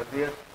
Buenos días.